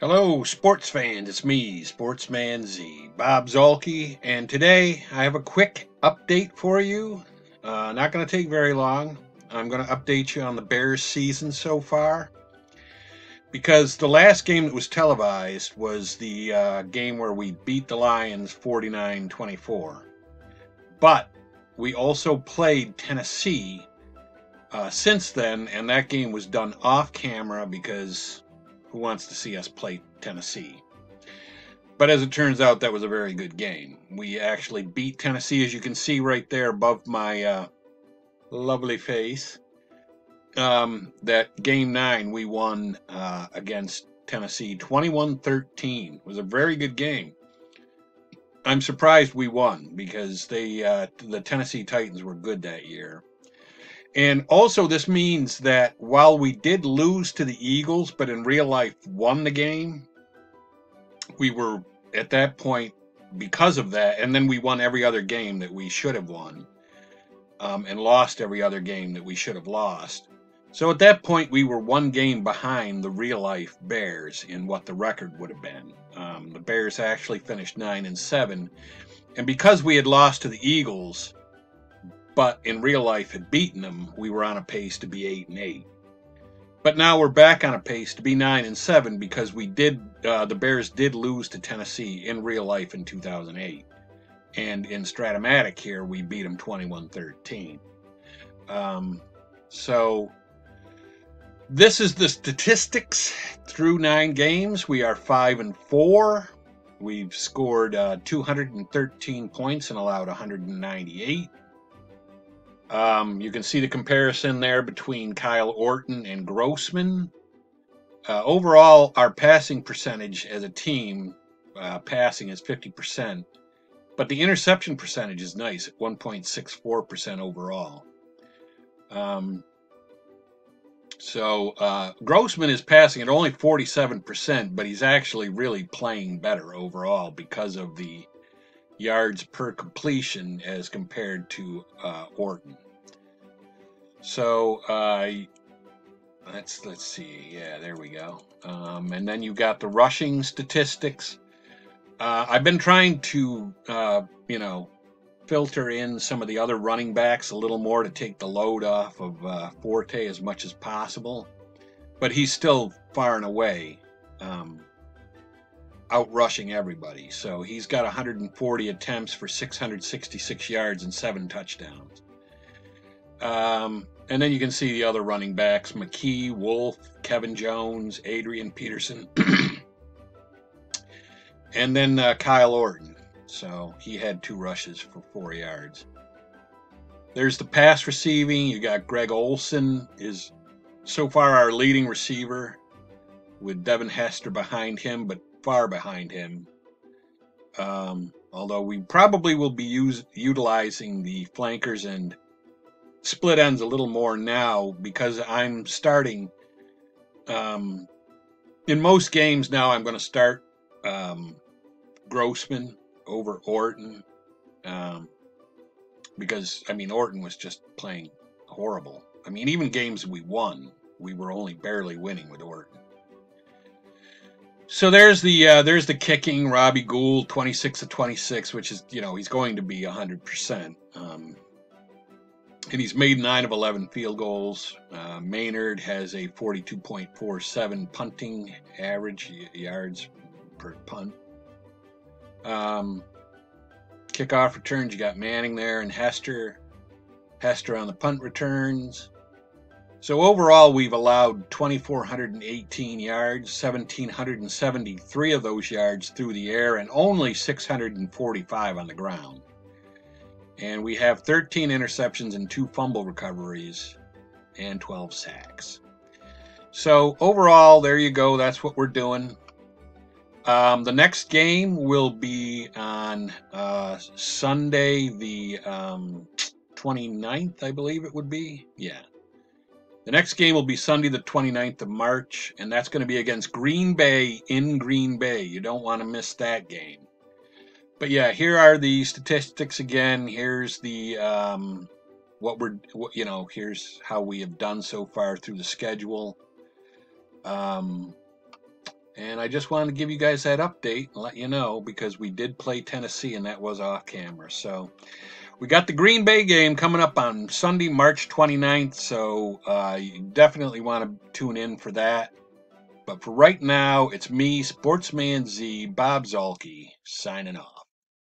Hello, sports fans. It's me, Sportsman Z, Bob Zolke, and today I have a quick update for you. Uh, not going to take very long. I'm going to update you on the Bears season so far. Because the last game that was televised was the uh, game where we beat the Lions 49 24. But we also played Tennessee uh, since then, and that game was done off camera because who wants to see us play Tennessee? But as it turns out, that was a very good game. We actually beat Tennessee, as you can see right there above my uh, lovely face. Um, that game nine, we won uh, against Tennessee 21 13. It was a very good game. I'm surprised we won because they uh, the Tennessee Titans were good that year. And also, this means that while we did lose to the Eagles, but in real life won the game, we were at that point because of that, and then we won every other game that we should have won, um, and lost every other game that we should have lost. So at that point, we were one game behind the real life Bears in what the record would have been. Um, the Bears actually finished nine and seven, and because we had lost to the Eagles but in real life had beaten them, we were on a pace to be eight and eight. But now we're back on a pace to be nine and seven because we did uh, the Bears did lose to Tennessee in real life in 2008, and in Strat-O-Matic here we beat them 21-13. Um, so this is the statistics through nine games. We are five and four. We've scored uh, 213 points and allowed 198. Um, you can see the comparison there between Kyle Orton and Grossman. Uh, overall, our passing percentage as a team, uh, passing is 50%, but the interception percentage is nice at 1.64% overall. Um, so uh, Grossman is passing at only 47%, but he's actually really playing better overall because of the yards per completion as compared to uh, Orton. So uh, let's let's see. Yeah, there we go. Um, and then you got the rushing statistics. Uh, I've been trying to, uh, you know, filter in some of the other running backs a little more to take the load off of uh, Forte as much as possible, but he's still far and away um, out rushing everybody. So he's got 140 attempts for 666 yards and seven touchdowns. Um, and then you can see the other running backs McKie, Wolfe, Kevin Jones, Adrian Peterson, and then uh, Kyle Orton. So he had two rushes for four yards. There's the pass receiving. You got Greg Olsen is so far our leading receiver, with Devin Hester behind him, but far behind him. Um, although we probably will be use, utilizing the flankers and split ends a little more now because I'm starting. Um, in most games now, I'm going to start um, Grossman over Orton um, because I mean Orton was just playing horrible. I mean, even games we won, we were only barely winning with Orton. So there's the uh, there's the kicking. Robbie Gould, 26 to 26, which is you know he's going to be 100 percent. Um, and he's made nine of 11 field goals. Uh, Maynard has a 42.47 punting average yards per punt. Um, kickoff returns, you got Manning there and Hester. Hester on the punt returns. So overall, we've allowed 2,418 yards, 1,773 of those yards through the air, and only 645 on the ground. And we have 13 interceptions and two fumble recoveries and 12 sacks. So overall, there you go. That's what we're doing. Um, the next game will be on uh, Sunday, the um, 29th, I believe it would be. Yeah. The next game will be Sunday, the 29th of March, and that's going to be against Green Bay in Green Bay. You don't want to miss that game but yeah, here are the statistics again. Here's the um, what we're you know. Here's how we have done so far through the schedule. Um, And I just wanted to give you guys that update and let you know because we did play Tennessee and that was off camera. So we got the Green Bay game coming up on Sunday, March 29th. So uh, you definitely want to tune in for that. But for right now, it's me, Sportsman Z, Bob Zuhlke, signing off.